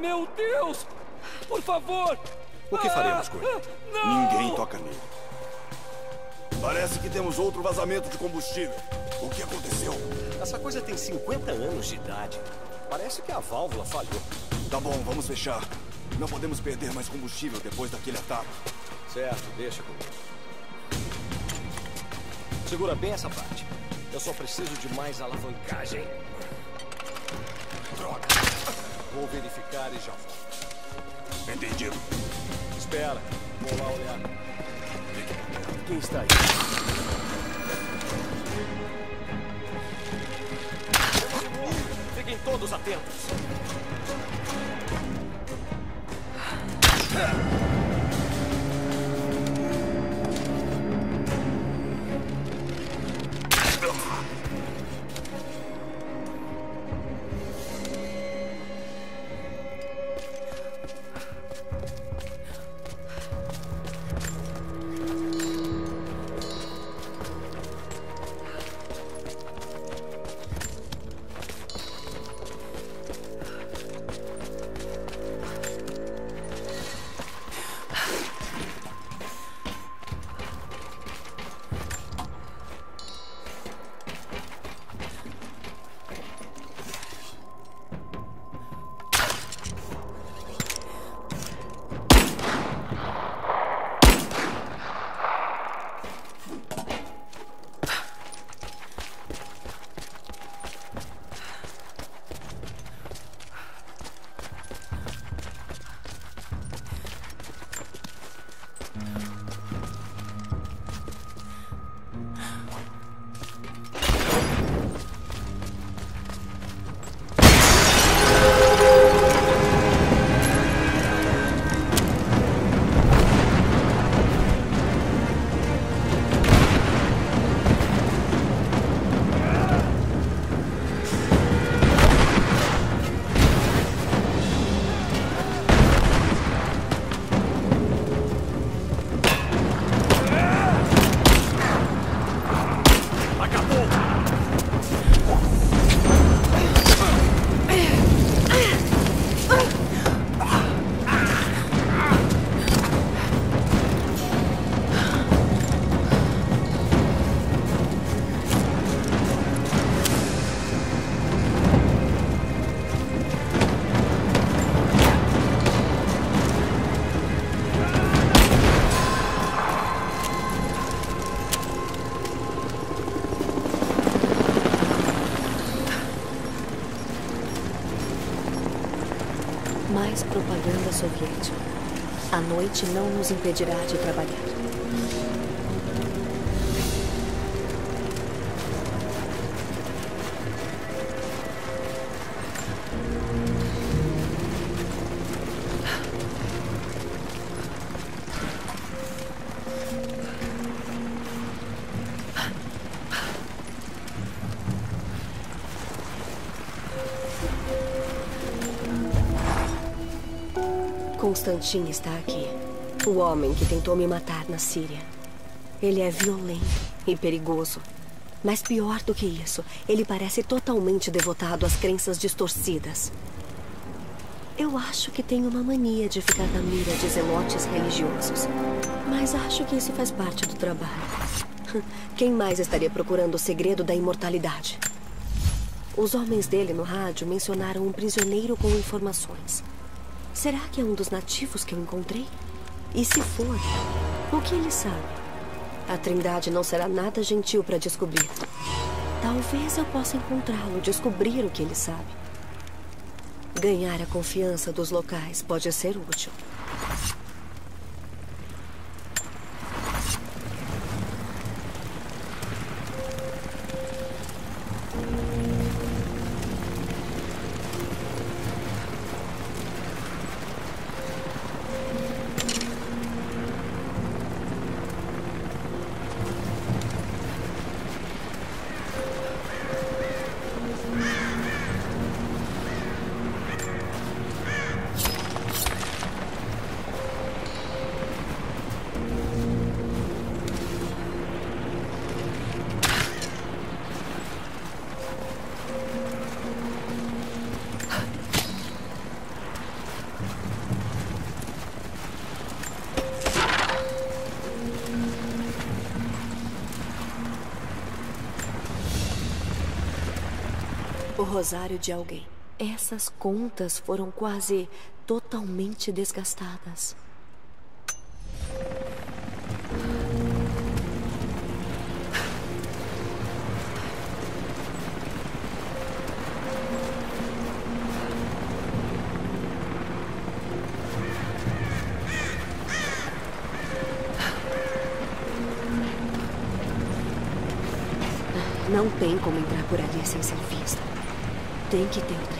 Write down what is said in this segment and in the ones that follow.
Meu Deus! Por favor! O que faremos com ele? Ah, Não! Ninguém toca nele. Parece que temos outro vazamento de combustível. O que aconteceu? Essa coisa tem 50 anos de idade. Parece que a válvula falhou. Tá bom, vamos fechar. Não podemos perder mais combustível depois daquele ataque. Certo, deixa comigo. Segura bem essa parte. Eu só preciso de mais alavancagem. Droga. Vou verificar e já volto. Entendido. Espera, vou lá olhar. Quem está aí? Fiquem todos atentos. Noite não nos impedirá de trabalhar. Constantin está aqui. O homem que tentou me matar na Síria. Ele é violento e perigoso. Mas pior do que isso, ele parece totalmente devotado às crenças distorcidas. Eu acho que tem uma mania de ficar na mira de zelotes religiosos. Mas acho que isso faz parte do trabalho. Quem mais estaria procurando o segredo da imortalidade? Os homens dele no rádio mencionaram um prisioneiro com informações. Será que é um dos nativos que eu encontrei? E se for, o que ele sabe? A Trindade não será nada gentil para descobrir. Talvez eu possa encontrá-lo, descobrir o que ele sabe. Ganhar a confiança dos locais pode ser útil. Rosário de alguém. Essas contas foram quase totalmente desgastadas. Não tem como entrar por ali sem ser vista. Tem que ter outra entrada. Não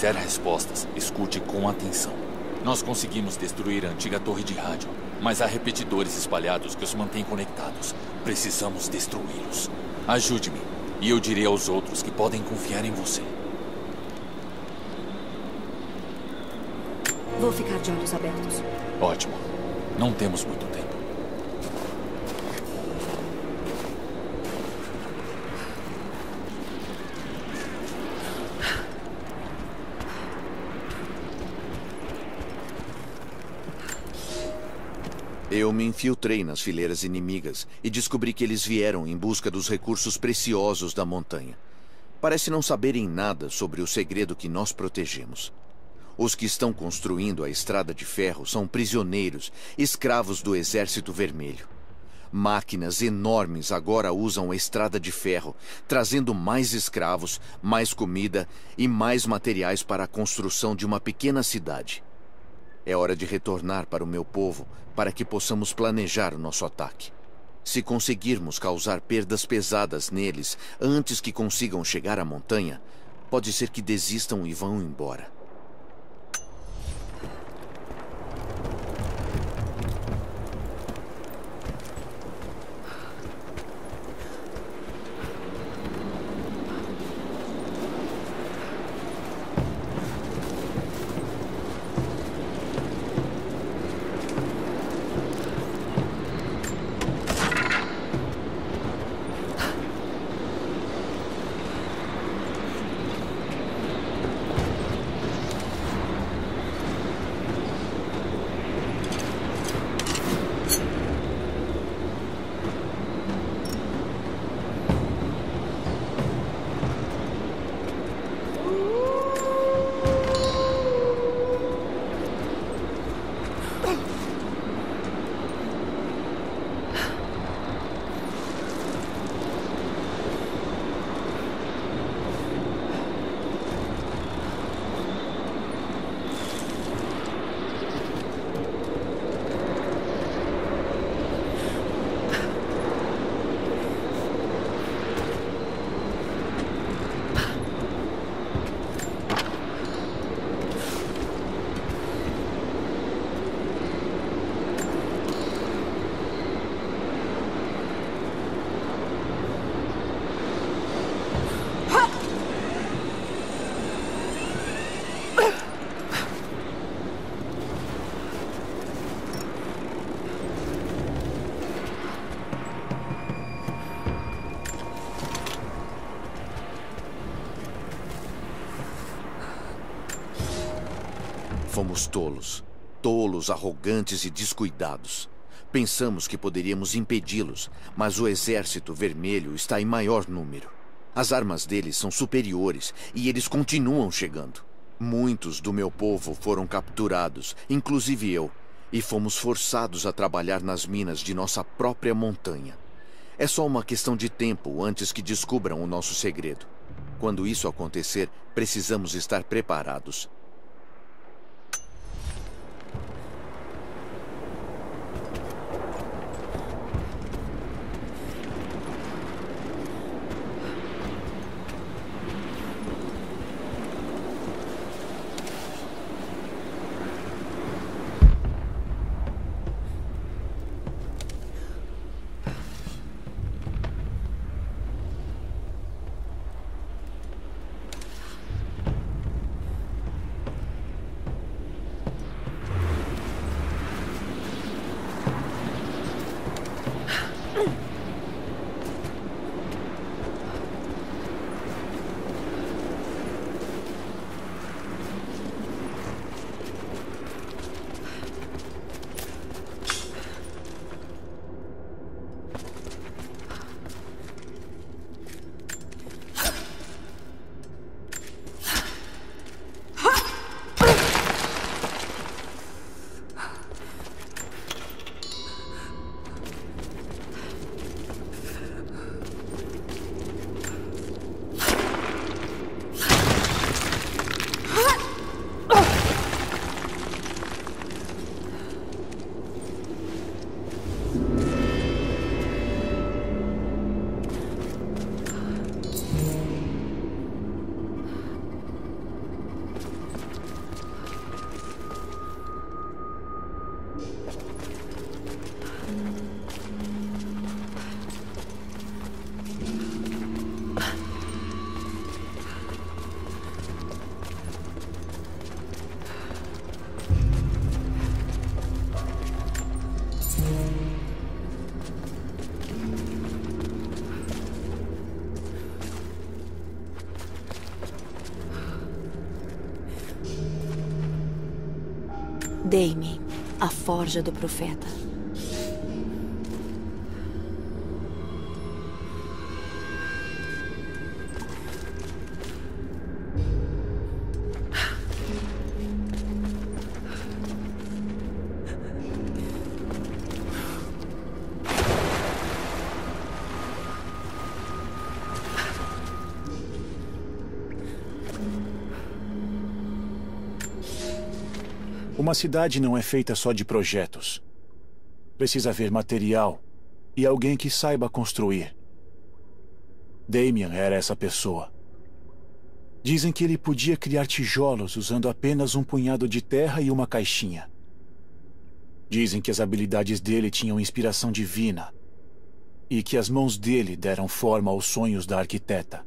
quiser respostas, escute com atenção. Nós conseguimos destruir a antiga torre de rádio, mas há repetidores espalhados que os mantêm conectados. Precisamos destruí-los. Ajude-me, e eu direi aos outros que podem confiar em você. Vou ficar de olhos abertos. Ótimo. Não temos muito tempo. Eu me infiltrei nas fileiras inimigas e descobri que eles vieram em busca dos recursos preciosos da montanha. Parece não saberem nada sobre o segredo que nós protegemos. Os que estão construindo a estrada de ferro são prisioneiros, escravos do Exército Vermelho. Máquinas enormes agora usam a estrada de ferro, trazendo mais escravos, mais comida e mais materiais para a construção de uma pequena cidade. É hora de retornar para o meu povo para que possamos planejar o nosso ataque. Se conseguirmos causar perdas pesadas neles antes que consigam chegar à montanha, pode ser que desistam e vão embora. Fomos tolos. Tolos, arrogantes e descuidados. Pensamos que poderíamos impedi-los, mas o Exército Vermelho está em maior número. As armas deles são superiores e eles continuam chegando. Muitos do meu povo foram capturados, inclusive eu, e fomos forçados a trabalhar nas minas de nossa própria montanha. É só uma questão de tempo antes que descubram o nosso segredo. Quando isso acontecer, precisamos estar preparados. Forja do profeta. Uma cidade não é feita só de projetos. Precisa haver material e alguém que saiba construir. Damien era essa pessoa. Dizem que ele podia criar tijolos usando apenas um punhado de terra e uma caixinha. Dizem que as habilidades dele tinham inspiração divina e que as mãos dele deram forma aos sonhos da arquiteta.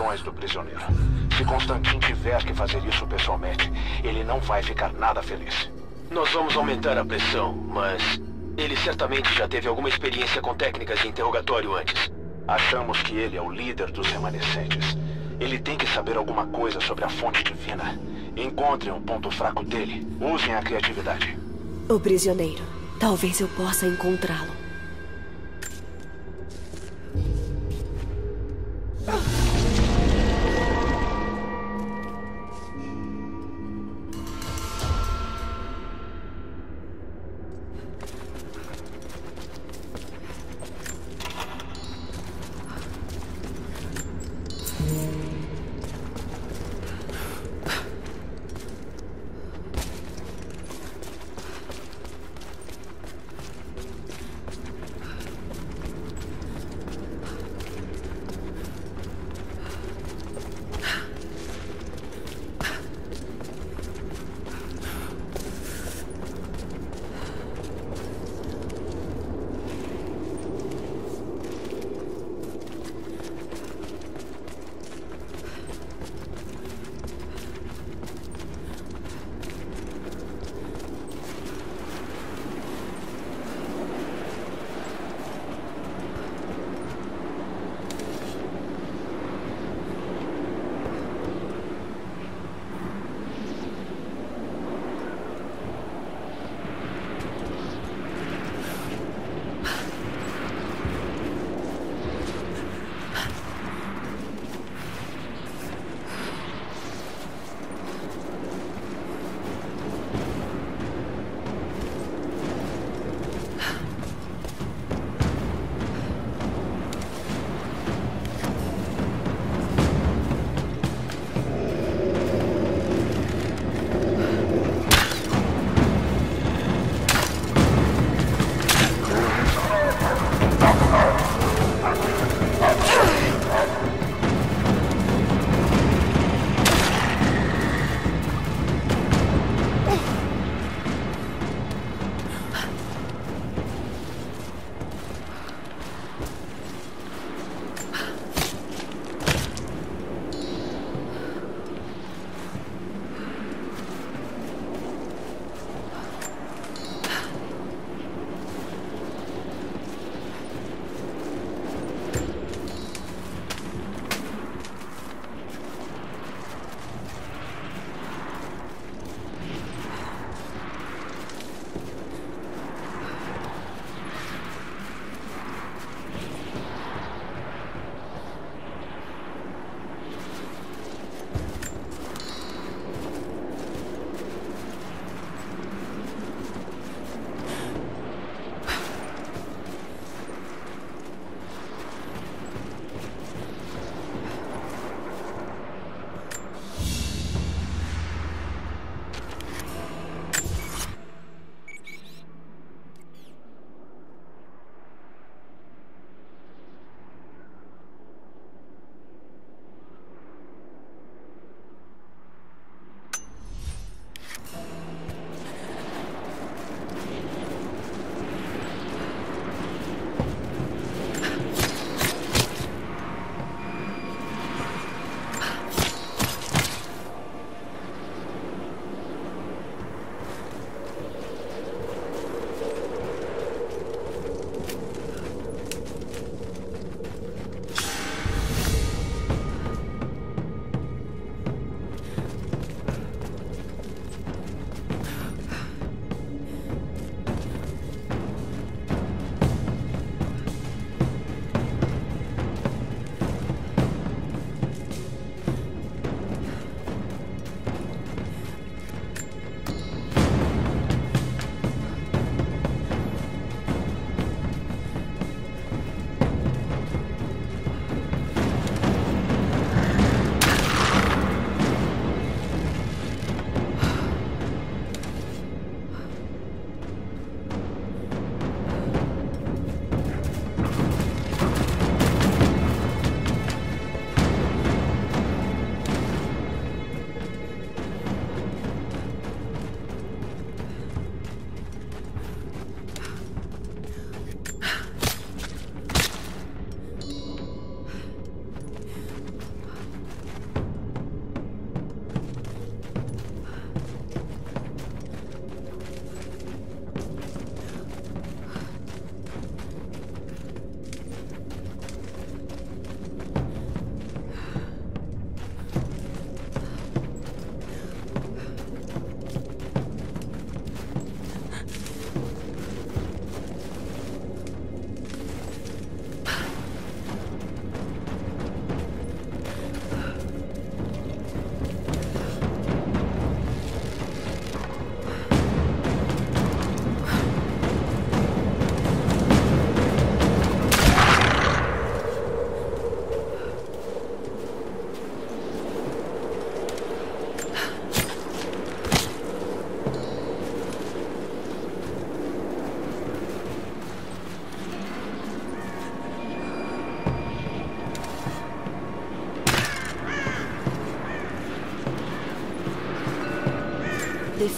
Informações do prisioneiro. Se Constantin tiver que fazer isso pessoalmente, ele não vai ficar nada feliz. Nós vamos aumentar a pressão, mas ele certamente já teve alguma experiência com técnicas de interrogatório antes. Achamos que ele é o líder dos remanescentes. Ele tem que saber alguma coisa sobre a fonte divina. Encontrem o ponto fraco dele. Usem a criatividade. O prisioneiro. Talvez eu possa encontrá-lo.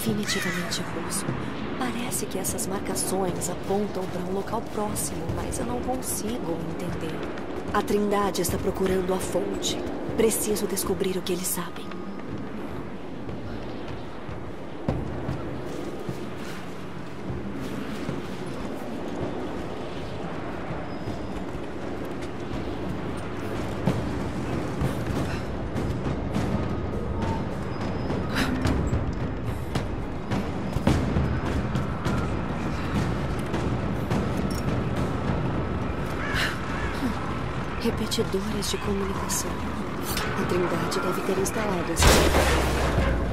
Definitivamente russo. Parece que essas marcações apontam para um local próximo, mas eu não consigo entender. A Trindade está procurando a fonte. Preciso descobrir o que eles sabem. Repetidores de comunicação. A Trindade deve ter instalado esse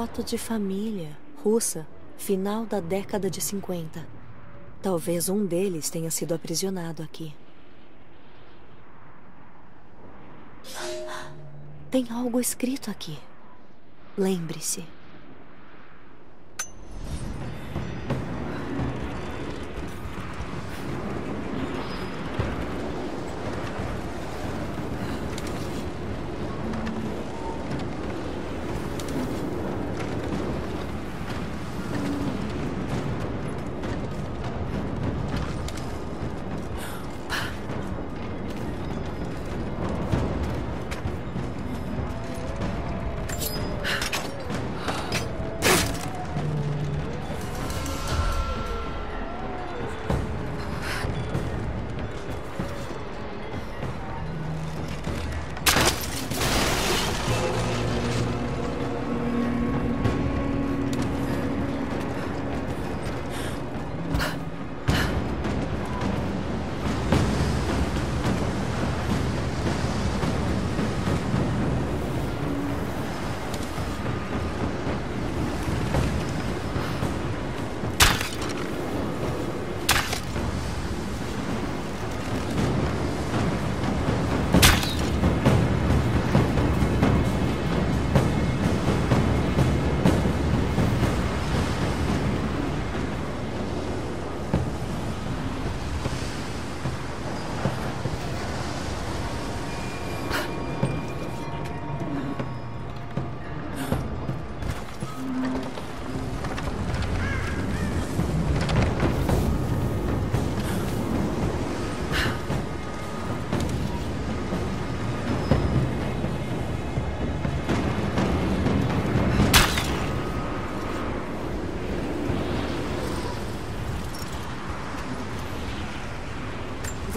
foto de família, russa, final da década de 50. Talvez um deles tenha sido aprisionado aqui. Tem algo escrito aqui. Lembre-se.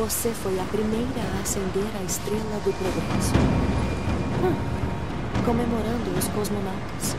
Você foi a primeira a acender a estrela do progresso. Hum, comemorando os cosmonautas.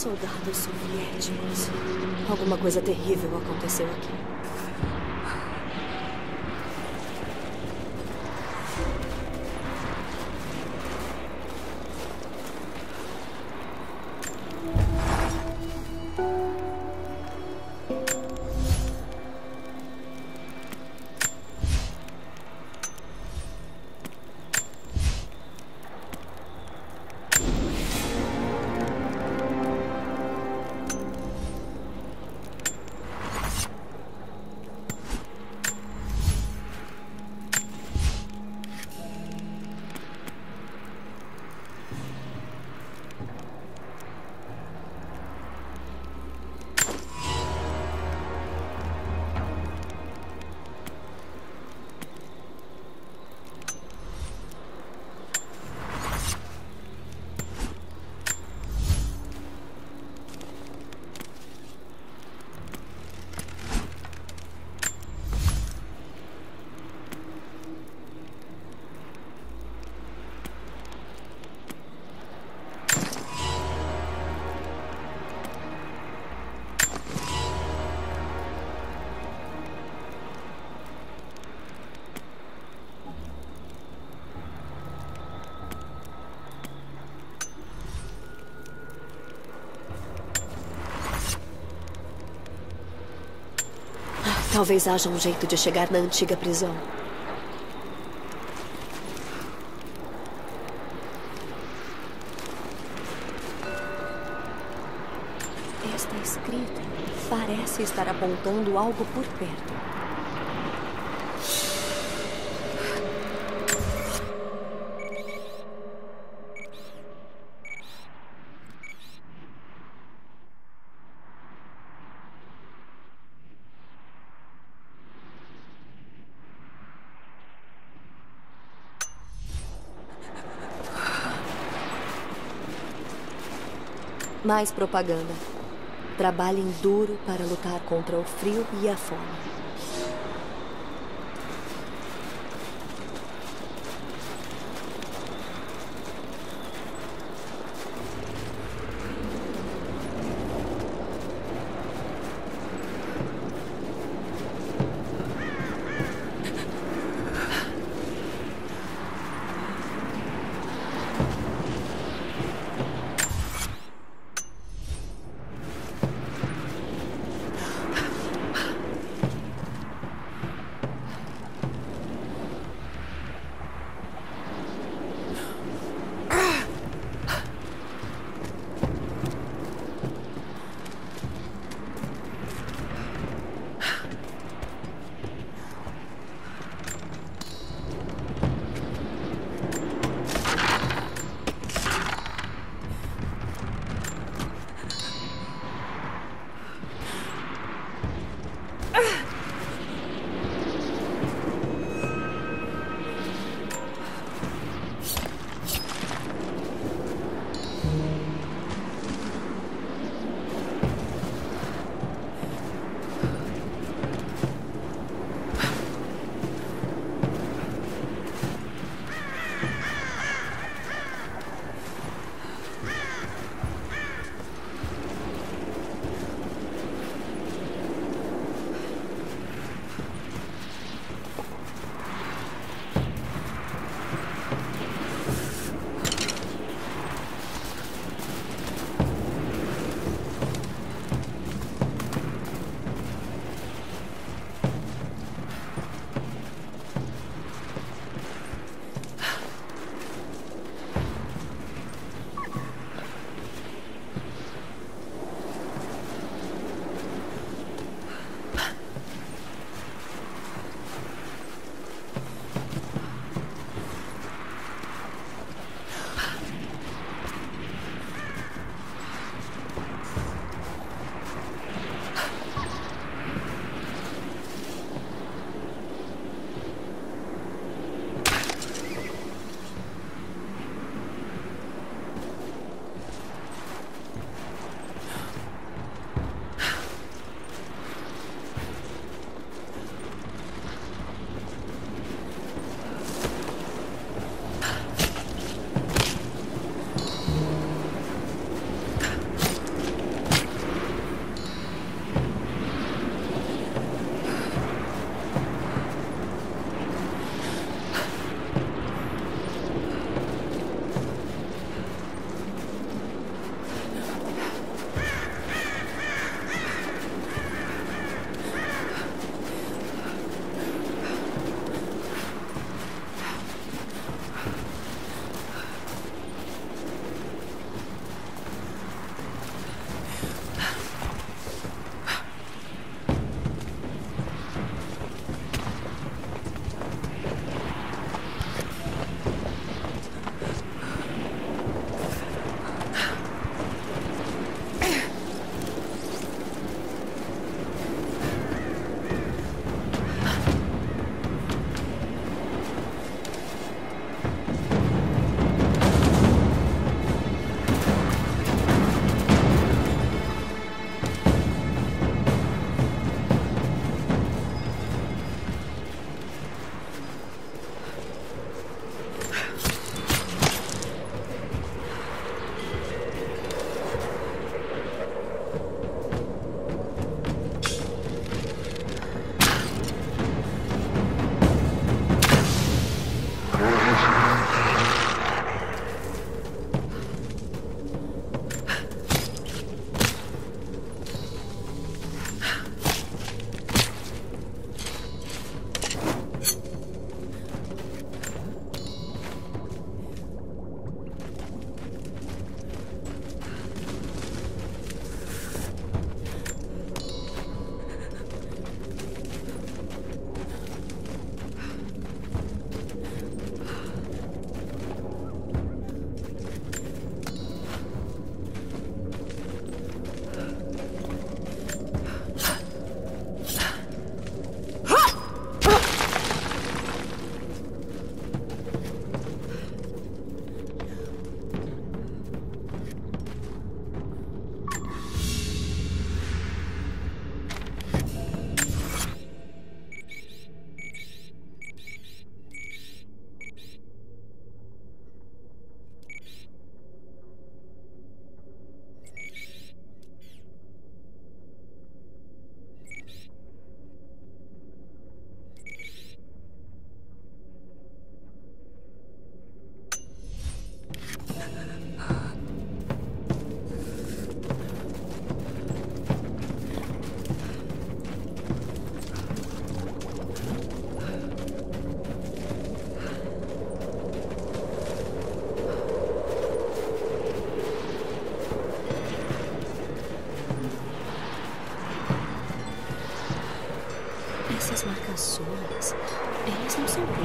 Soldados soviéticos. Alguma coisa terrível Talvez haja um jeito de chegar na antiga prisão. Esta escrita parece estar apontando algo por perto. Mais propaganda. Trabalhem duro para lutar contra o frio e a fome.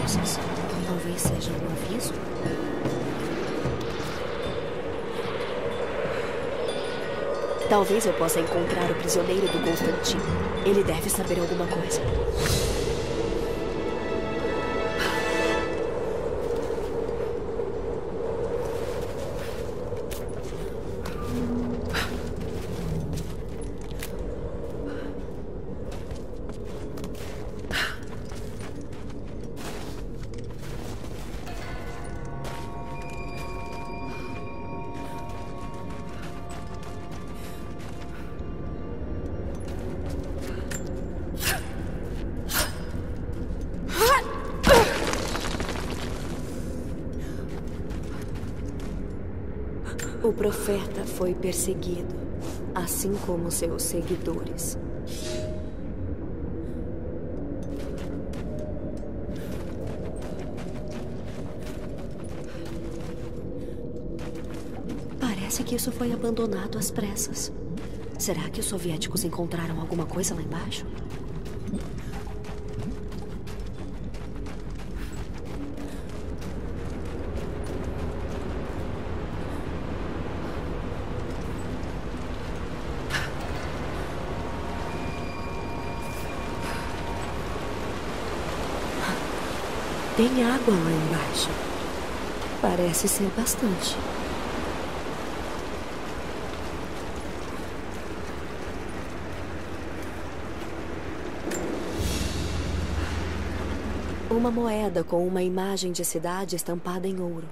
Talvez seja um aviso. Talvez eu possa encontrar o prisioneiro do Constantino. Ele deve saber alguma coisa. Profeta foi perseguido, assim como seus seguidores. Parece que isso foi abandonado às pressas. Será que os soviéticos encontraram alguma coisa lá embaixo? Tem água lá embaixo. Parece ser bastante. Uma moeda com uma imagem de cidade estampada em ouro.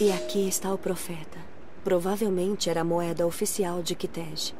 E aqui está o profeta. Provavelmente era a moeda oficial de Kitej.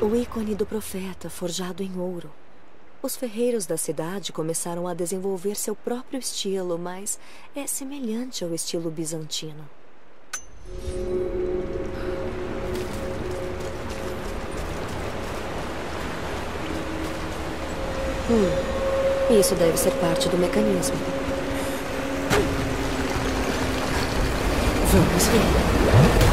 O ícone do profeta, forjado em ouro. Os ferreiros da cidade começaram a desenvolver seu próprio estilo, mas é semelhante ao estilo bizantino. Hum, isso deve ser parte do mecanismo. Vamos ver.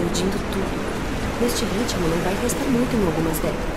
Medindo tudo. Neste ritmo, não vai restar muito em algumas décadas.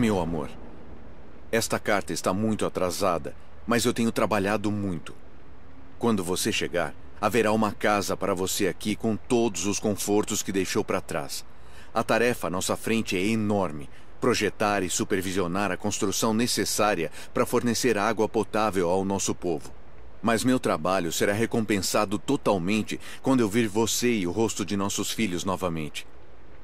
Meu amor, esta carta está muito atrasada, mas eu tenho trabalhado muito. Quando você chegar, haverá uma casa para você aqui com todos os confortos que deixou para trás. A tarefa à nossa frente é enorme. Projetar e supervisionar a construção necessária para fornecer água potável ao nosso povo. Mas meu trabalho será recompensado totalmente quando eu vir você e o rosto de nossos filhos novamente.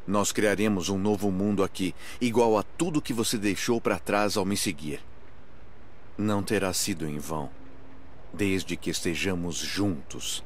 Nós criaremos um novo mundo aqui, igual a tudo que você deixou para trás ao me seguir. Não terá sido em vão, desde que estejamos juntos.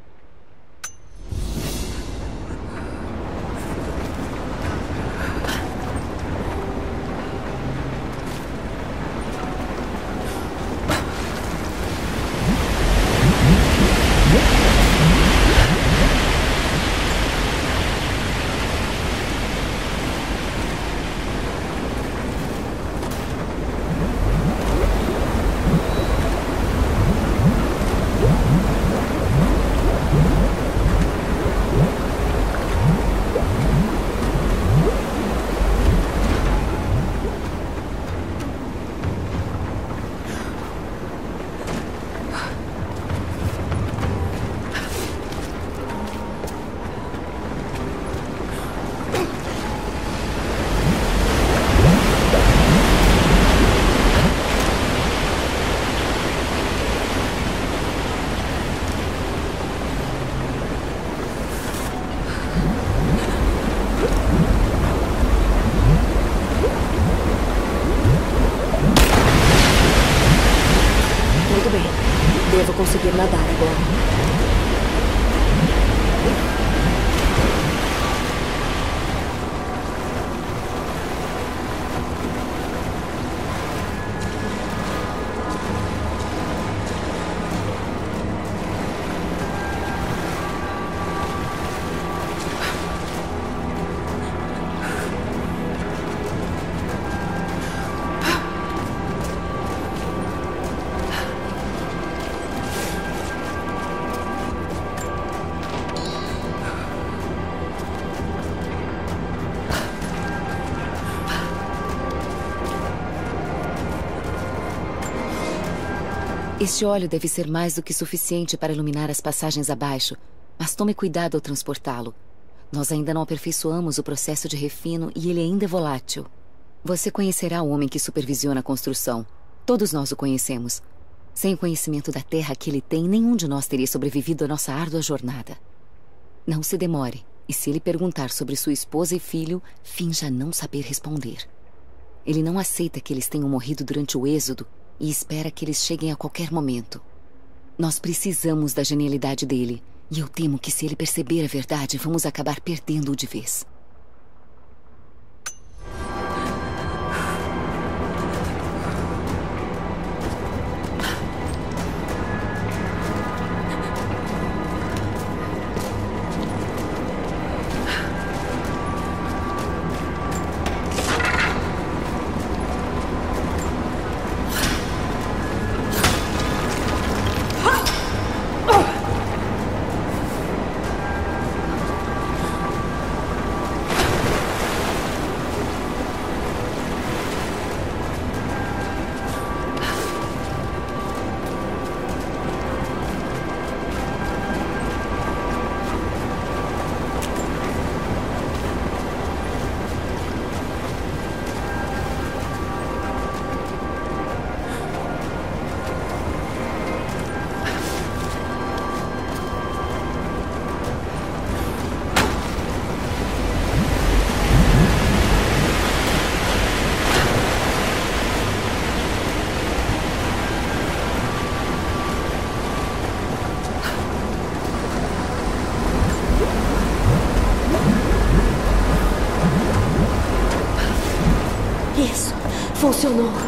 Este óleo deve ser mais do que suficiente para iluminar as passagens abaixo, mas tome cuidado ao transportá-lo. Nós ainda não aperfeiçoamos o processo de refino e ele ainda é volátil. Você conhecerá o homem que supervisiona a construção. Todos nós o conhecemos. Sem o conhecimento da terra que ele tem, nenhum de nós teria sobrevivido à nossa árdua jornada. Não se demore, e se ele perguntar sobre sua esposa e filho, finja não saber responder. Ele não aceita que eles tenham morrido durante o êxodo e espera que eles cheguem a qualquer momento. Nós precisamos da genialidade dele, e eu temo que se ele perceber a verdade, vamos acabar perdendo-o de vez. Funcionou.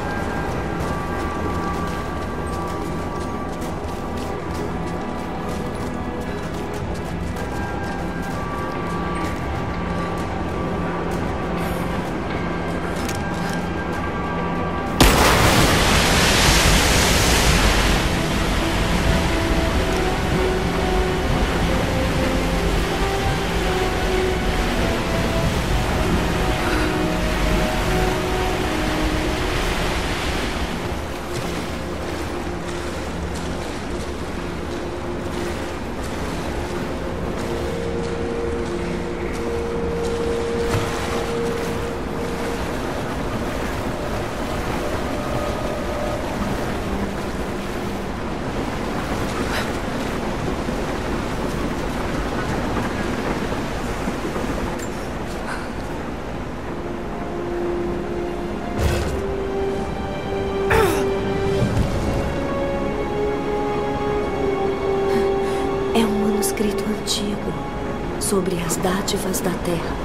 Sobre as dádivas da terra.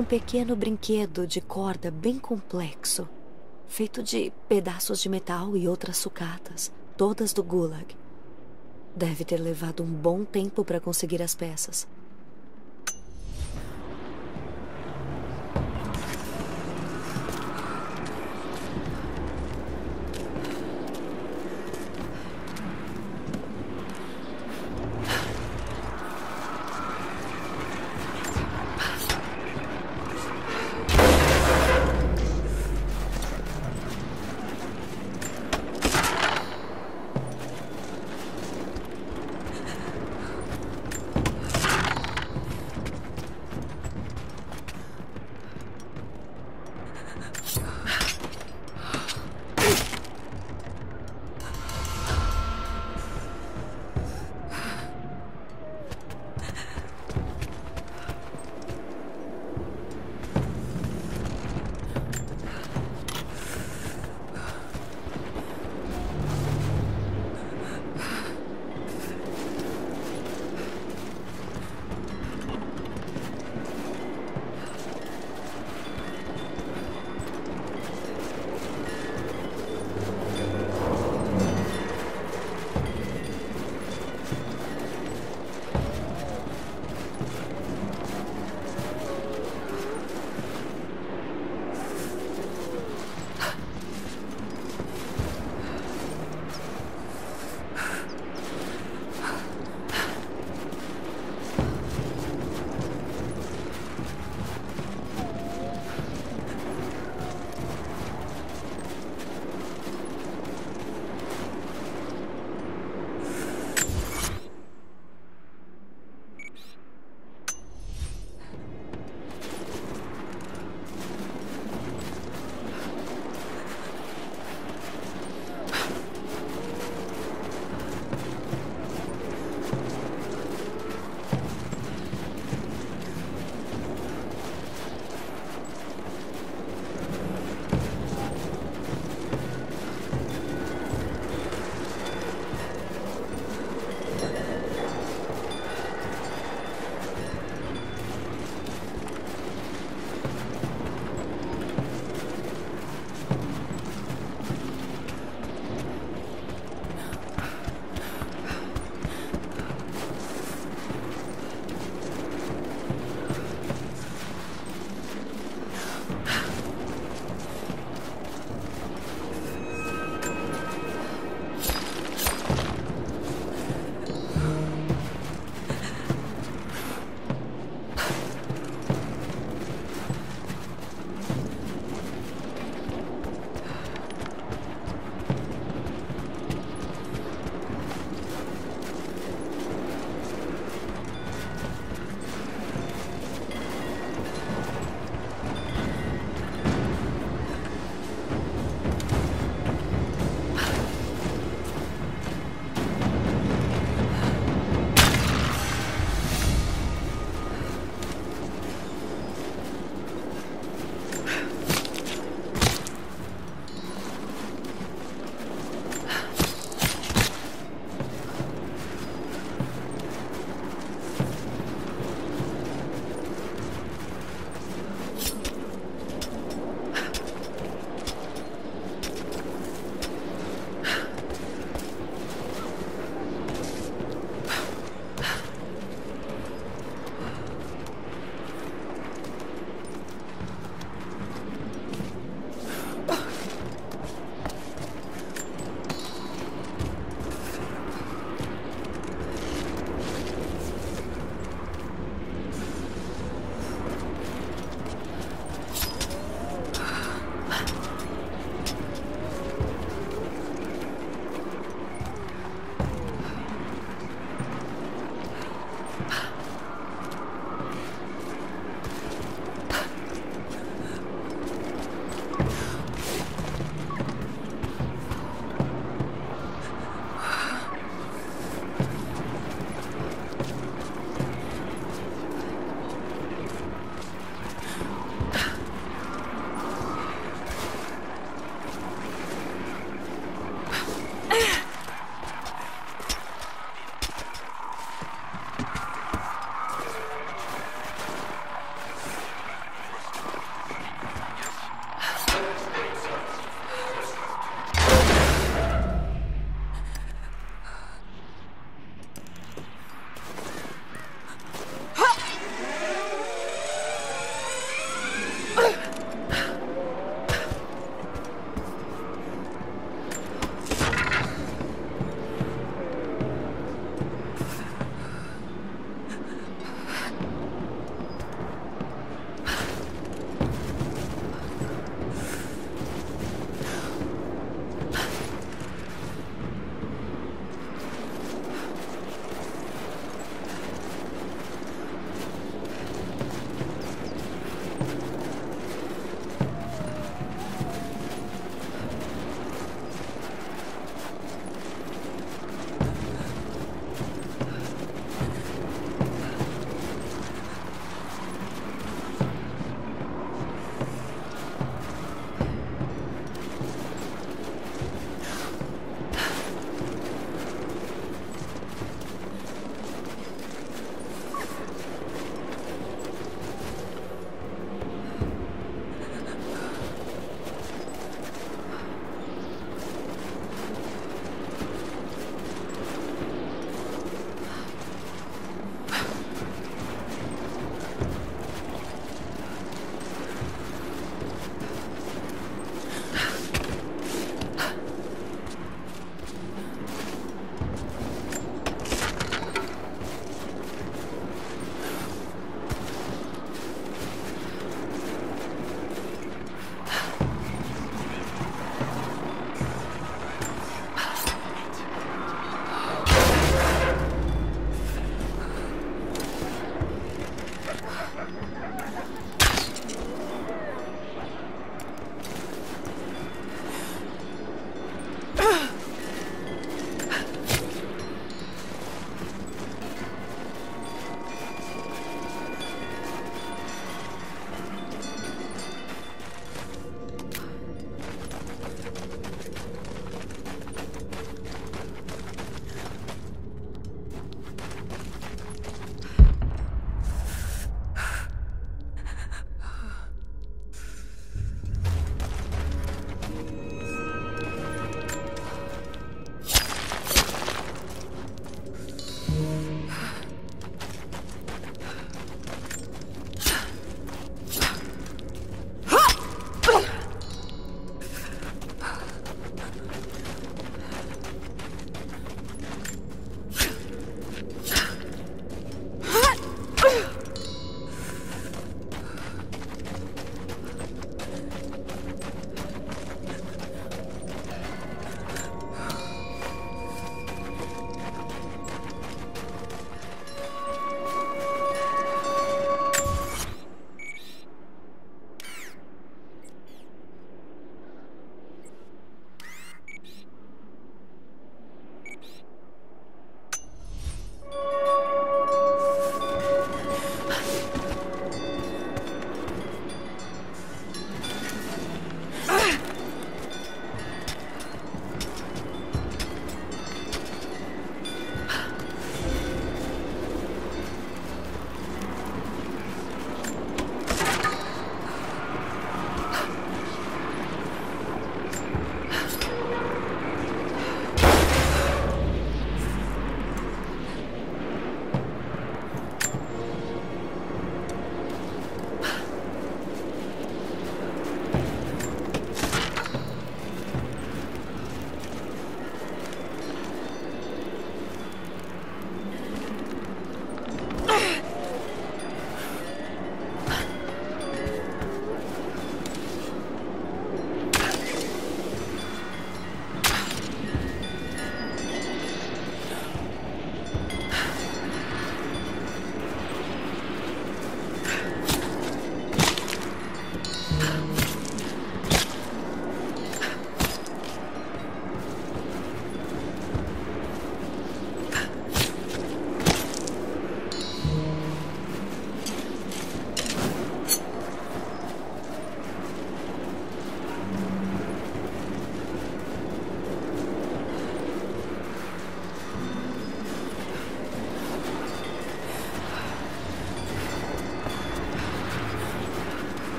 Um pequeno brinquedo de corda bem complexo, feito de pedaços de metal e outras sucatas, todas do Gulag. Deve ter levado um bom tempo para conseguir as peças.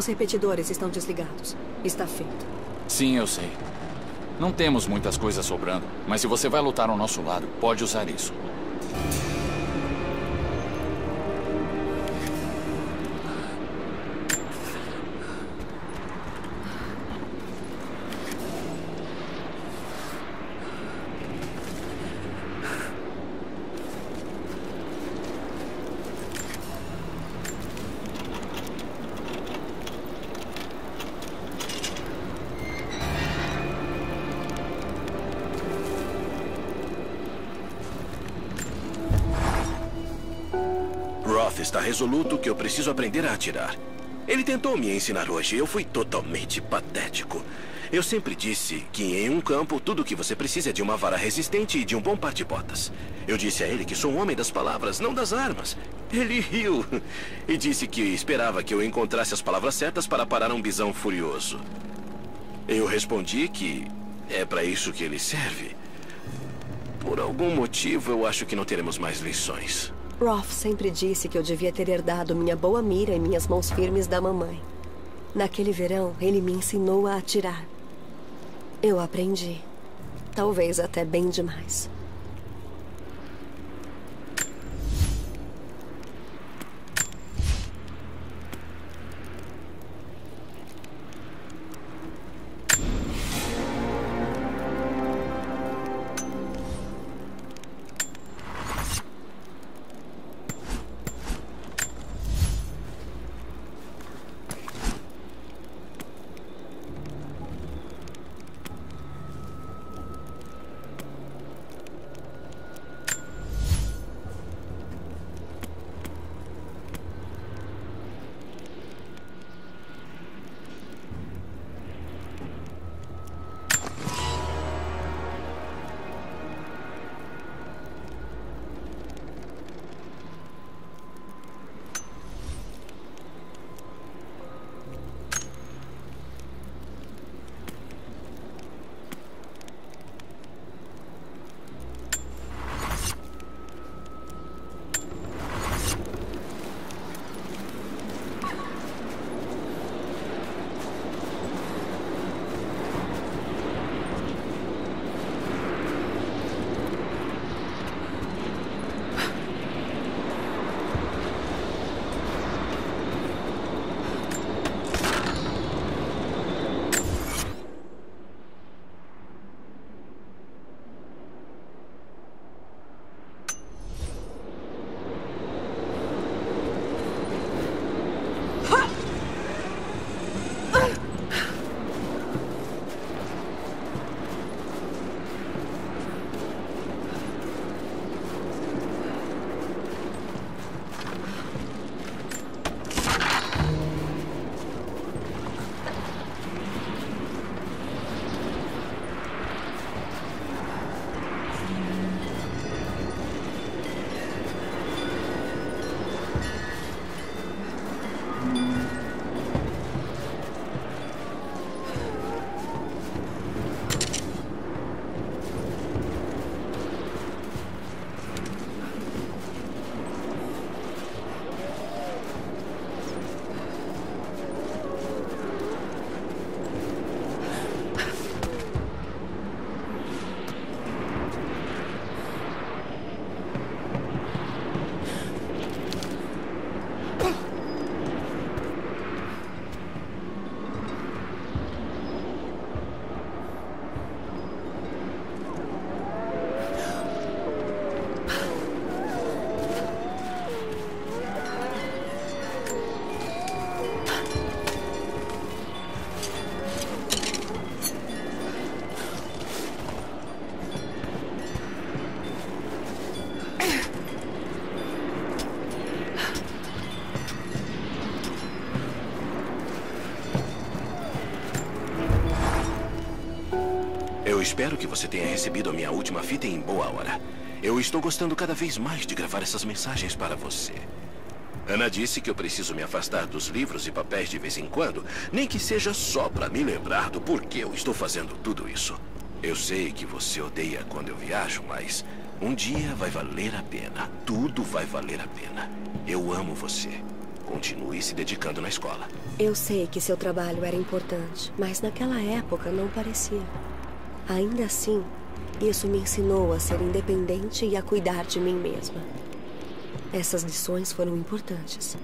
Os repetidores estão desligados. Está feito. Sim, eu sei. Não temos muitas coisas sobrando, mas se você vai lutar ao nosso lado, pode usar isso. Resoluto que eu preciso aprender a atirar. Ele tentou me ensinar hoje eu fui totalmente patético. Eu sempre disse que em um campo tudo o que você precisa é de uma vara resistente e de um bom par de botas. Eu disse a ele que sou um homem das palavras, não das armas. Ele riu e disse que esperava que eu encontrasse as palavras certas para parar um bisão furioso. Eu respondi que é para isso que ele serve. Por algum motivo, eu acho que não teremos mais lições. Roth sempre disse que eu devia ter herdado minha boa mira e minhas mãos firmes da mamãe. Naquele verão, ele me ensinou a atirar. Eu aprendi. Talvez até bem demais. Espero que você tenha recebido a minha última fita em boa hora. Eu estou gostando cada vez mais de gravar essas mensagens para você. Ana disse que eu preciso me afastar dos livros e papéis de vez em quando, nem que seja só para me lembrar do porquê eu estou fazendo tudo isso. Eu sei que você odeia quando eu viajo, mas um dia vai valer a pena. Tudo vai valer a pena. Eu amo você. Continue se dedicando na escola. Eu sei que seu trabalho era importante, mas naquela época não parecia. Ainda assim, isso me ensinou a ser independente e a cuidar de mim mesma. Essas lições foram importantes.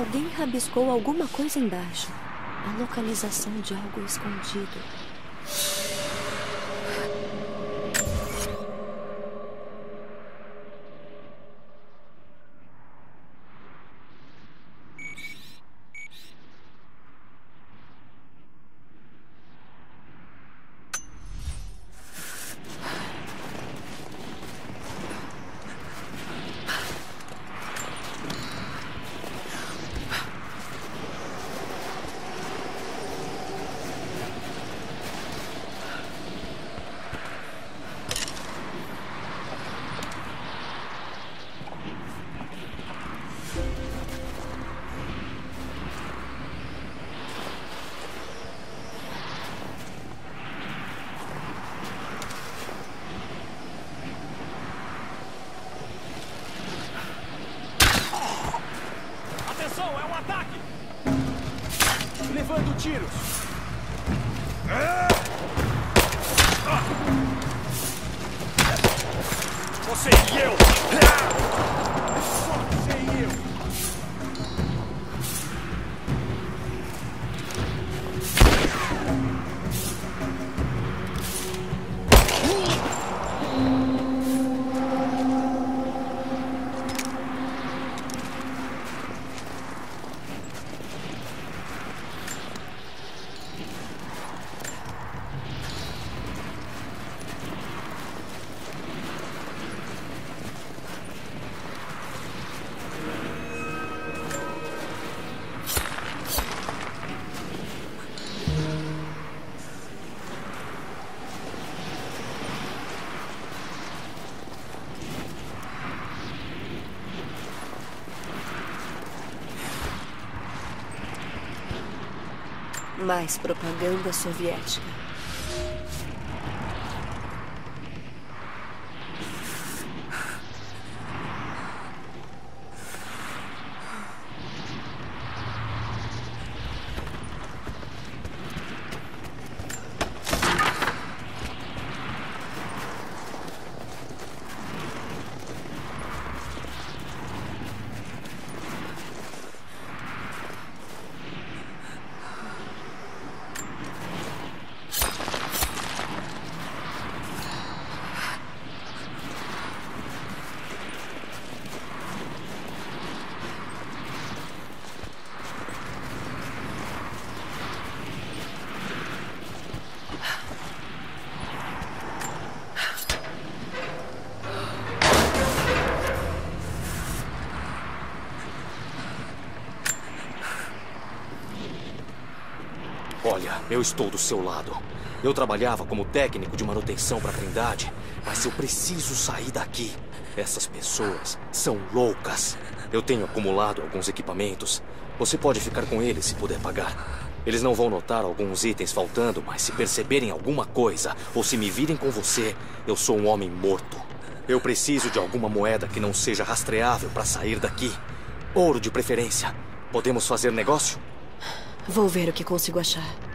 Alguém rabiscou alguma coisa embaixo. A localização de algo escondido. Mais propaganda soviética. Eu estou do seu lado. Eu trabalhava como técnico de manutenção para a Trindade, mas eu preciso sair daqui. Essas pessoas são loucas. Eu tenho acumulado alguns equipamentos. Você pode ficar com eles se puder pagar. Eles não vão notar alguns itens faltando, mas se perceberem alguma coisa ou se me virem com você, eu sou um homem morto. Eu preciso de alguma moeda que não seja rastreável para sair daqui. Ouro de preferência. Podemos fazer negócio? Vou ver o que consigo achar.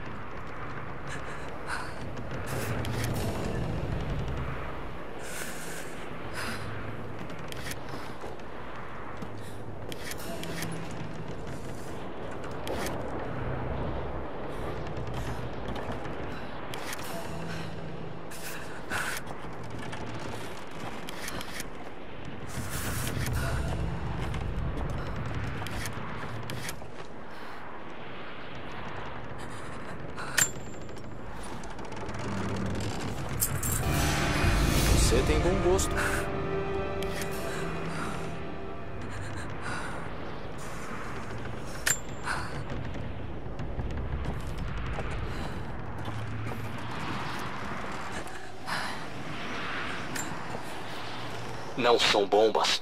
Não são bombas.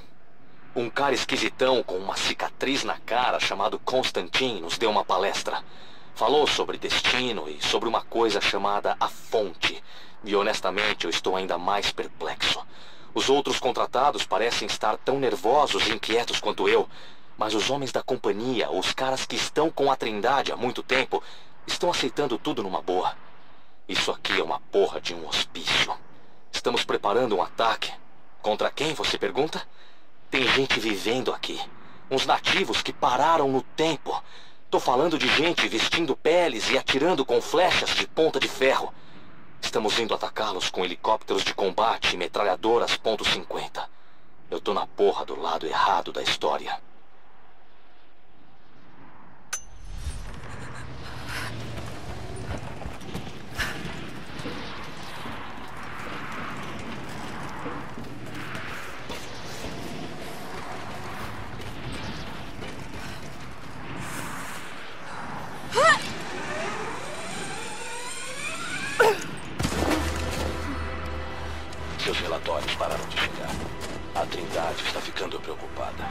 Um cara esquisitão com uma cicatriz na cara chamado Constantin nos deu uma palestra. Falou sobre destino e sobre uma coisa chamada a fonte. E honestamente eu estou ainda mais perplexo. Os outros contratados parecem estar tão nervosos e inquietos quanto eu. Mas os homens da companhia, os caras que estão com a Trindade há muito tempo, estão aceitando tudo numa boa. Isso aqui é uma porra de um hospício. Estamos preparando um ataque. Contra quem, você pergunta? Tem gente vivendo aqui. Uns nativos que pararam no tempo. Tô falando de gente vestindo peles e atirando com flechas de ponta de ferro. Estamos indo atacá-los com helicópteros de combate e metralhadoras ponto .50. Eu tô na porra do lado errado da história. Pararam de chegar. A Trindade está ficando preocupada.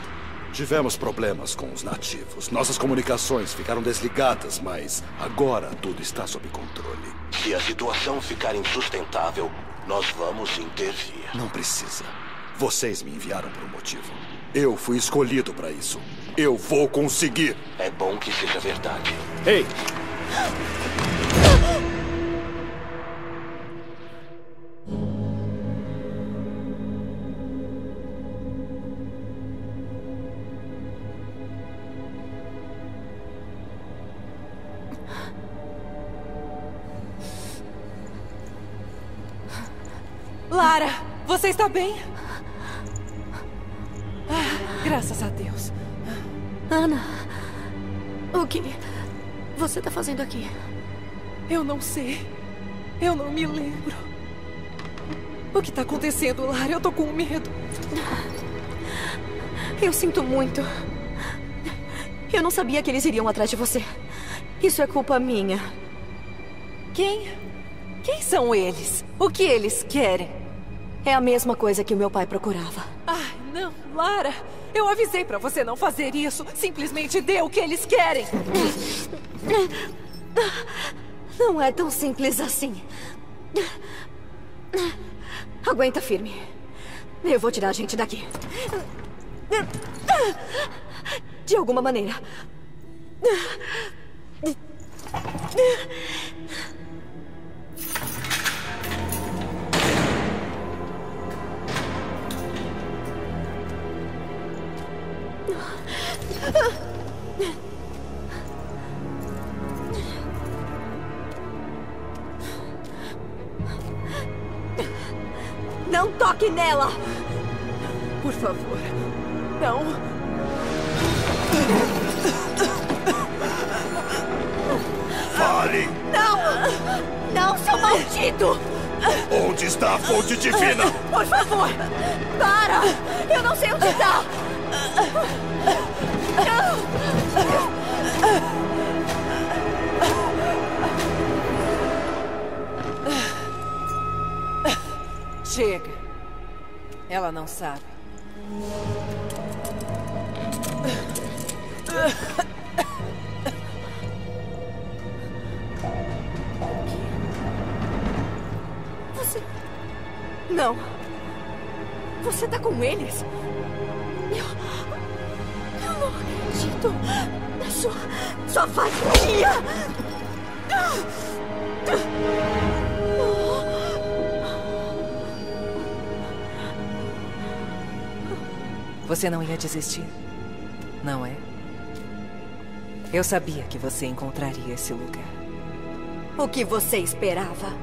Tivemos problemas com os nativos. Nossas comunicações ficaram desligadas, mas agora tudo está sob controle. Se a situação ficar insustentável, nós vamos intervir. Não precisa. Vocês me enviaram por um motivo. Eu fui escolhido para isso. Eu vou conseguir. É bom que seja verdade. Ei! Lara, você está bem? Ah, graças a Deus. Ana, o que você está fazendo aqui? Eu não sei. Eu não me lembro. O que está acontecendo, Lara? Eu tô com medo. Eu sinto muito. Eu não sabia que eles iriam atrás de você. Isso é culpa minha. Quem? Quem são eles? O que eles querem? É a mesma coisa que o meu pai procurava. Ai, não, Lara. Eu avisei pra você não fazer isso. Simplesmente dê o que eles querem. Não é tão simples assim. Aguenta firme. Eu vou tirar a gente daqui. De alguma maneira. Não toque nela! Por favor. Não. Fale! Não! Não, seu maldito! Onde está a fonte divina? Por favor! Para! Eu não sei onde está! Chega. Ela não sabe. Você. Não. Você tá com eles? Sua vadia! Você não ia desistir, não é? Eu sabia que você encontraria esse lugar. O que você esperava?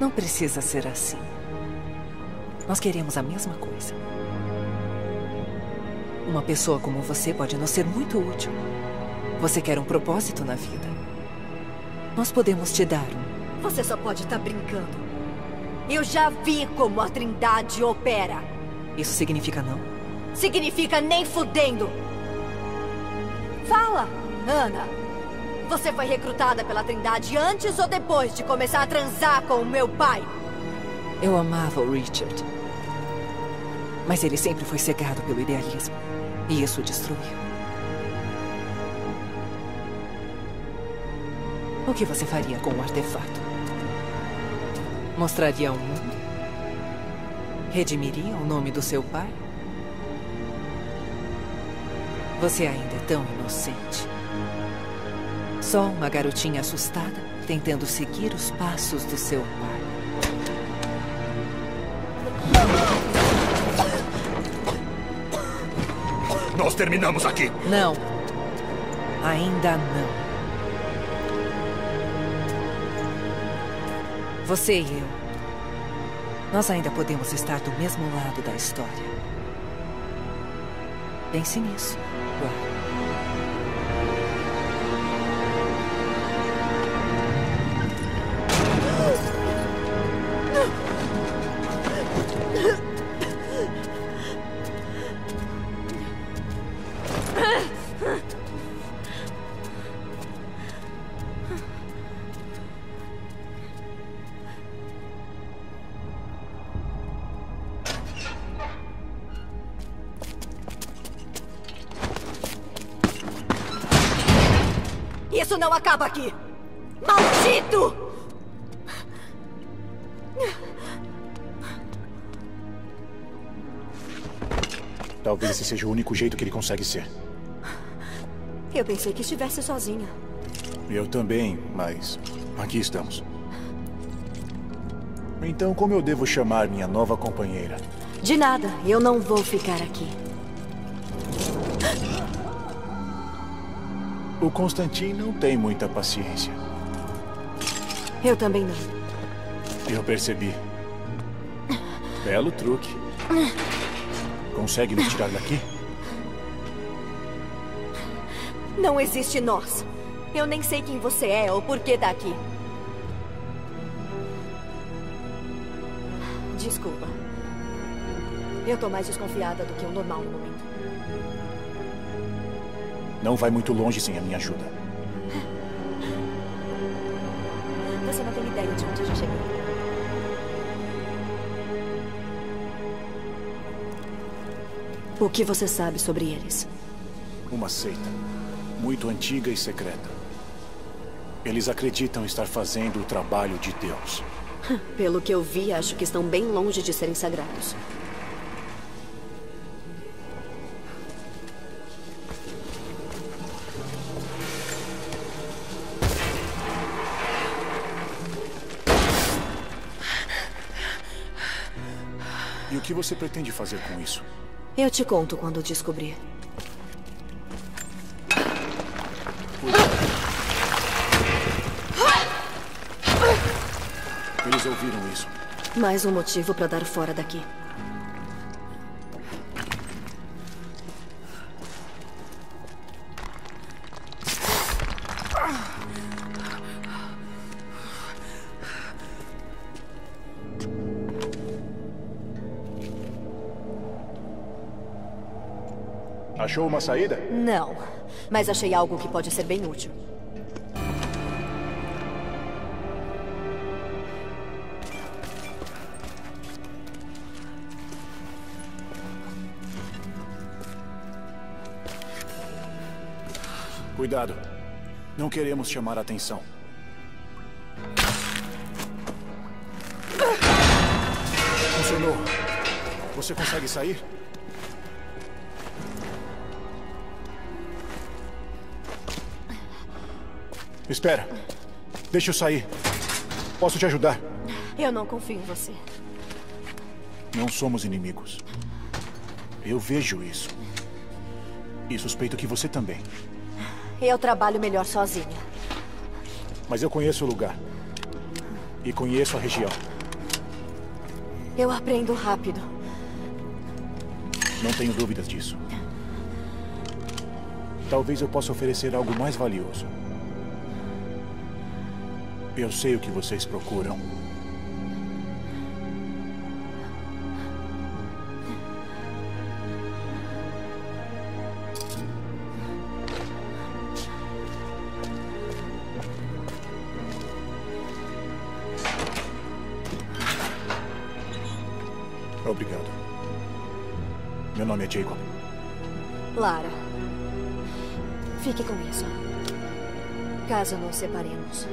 Não precisa ser assim. Nós queremos a mesma coisa. Uma pessoa como você pode nos ser muito útil. Você quer um propósito na vida. Nós podemos te dar um. Você só pode estar brincando. Eu já vi como a Trindade opera. Isso significa não? Significa nem fudendo. Fala, Ana. Você foi recrutada pela Trindade antes ou depois de começar a transar com o meu pai? Eu amava o Richard. Mas ele sempre foi cegado pelo idealismo. E isso o destruiu. O que você faria com o artefato? Mostraria ao mundo? Redimiria o nome do seu pai? Você ainda é tão inocente. Só uma garotinha assustada tentando seguir os passos do seu pai. Nós terminamos aqui. Não. Ainda não. Você e eu. Nós ainda podemos estar do mesmo lado da história. Pense nisso, Guarda. Aqui! Maldito! Talvez esse seja o único jeito que ele consegue ser. Eu pensei que estivesse sozinha. Eu também, mas aqui estamos. Então, como eu devo chamar minha nova companheira? De nada, eu não vou ficar aqui. O Constantin não tem muita paciência. Eu também não. Eu percebi. Belo truque. Consegue nos tirar daqui? Não existe nós. Eu nem sei quem você é ou por que tá aqui. Desculpa. Eu tô mais desconfiada do que o normal no momento. Não vai muito longe sem a minha ajuda. Você não tem ideia de onde eu já cheguei. O que você sabe sobre eles? Uma seita. Muito antiga e secreta. Eles acreditam estar fazendo o trabalho de Deus. Pelo que eu vi, acho que estão bem longe de serem sagrados. E o que você pretende fazer com isso? Eu te conto quando descobrir. Eles ouviram isso. Mais um motivo para dar fora daqui. achou uma saída? Não, mas achei algo que pode ser bem útil. Cuidado. Não queremos chamar a atenção. Funcionou. Você consegue sair? Espera. Deixa eu sair. Posso te ajudar. Eu não confio em você. Não somos inimigos. Eu vejo isso. E suspeito que você também. Eu trabalho melhor sozinha. Mas eu conheço o lugar. E conheço a região. Eu aprendo rápido. Não tenho dúvidas disso. Talvez eu possa oferecer algo mais valioso. Eu sei o que vocês procuram. Obrigado. Meu nome é Jacob. Lara. Fique com isso. Caso nos separemos.